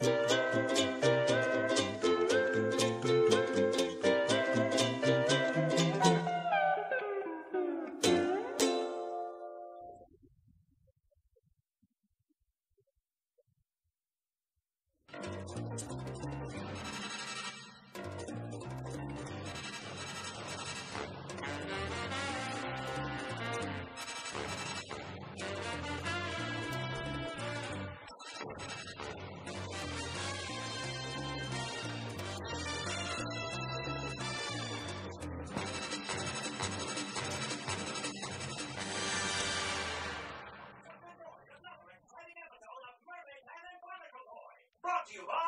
Música to you by...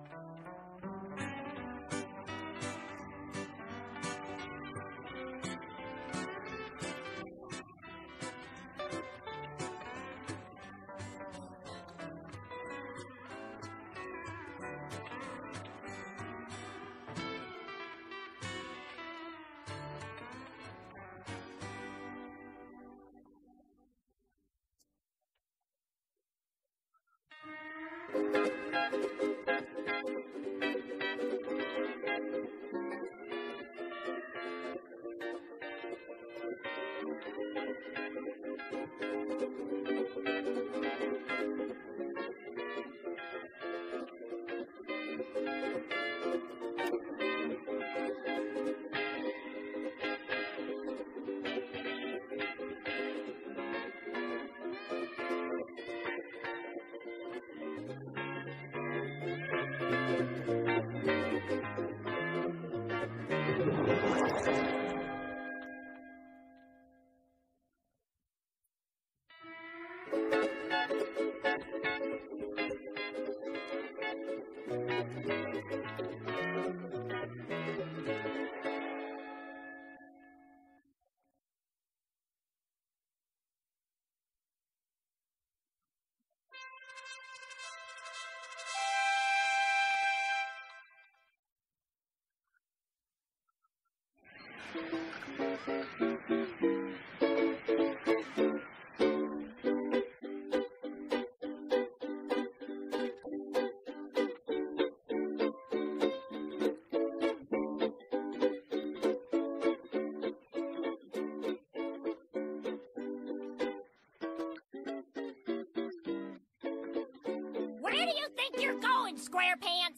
Where do you think you're going, SquarePants?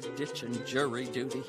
For ditching jury duty.